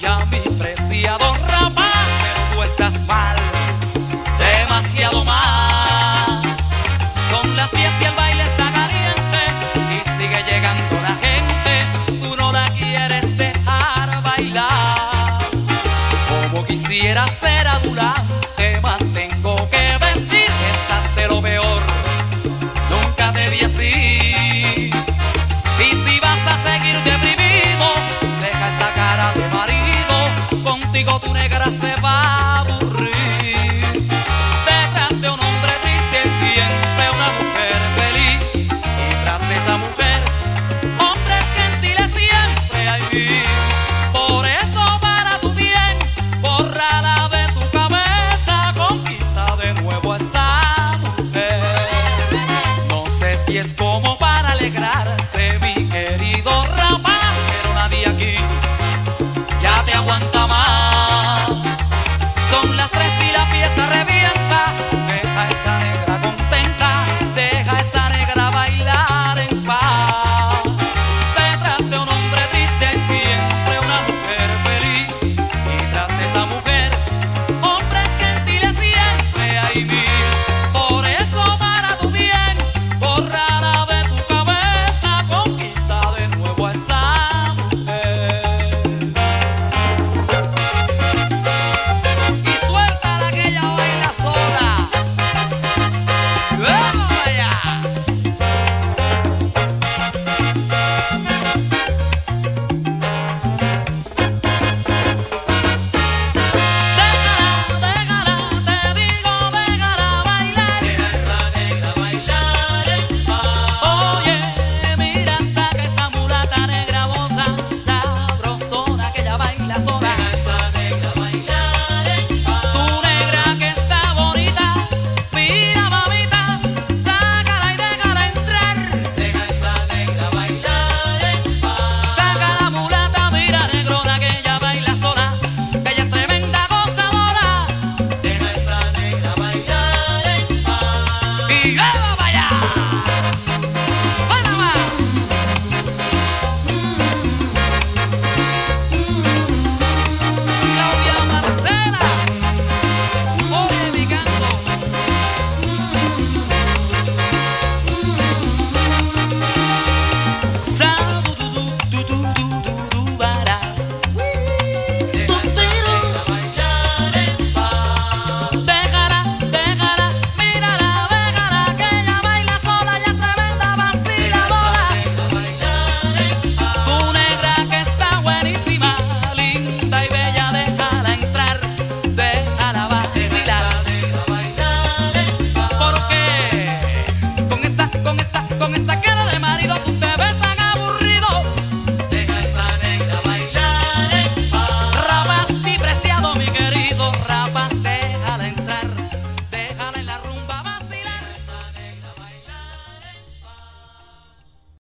ya mi preciado rapaz, pero tú estás mal, demasiado mal. Son las 10 y el baile está caliente y sigue llegando la gente, tú no la quieres dejar bailar. Como quisiera ser adulado contigo tu negra se va a aburrir. Detrás de un hombre triste siempre una mujer feliz. Detrás de esa mujer, hombres gentiles siempre hay. Por eso para tu bien, borrala de tu cabeza, conquista de nuevo a esa mujer. No sé si es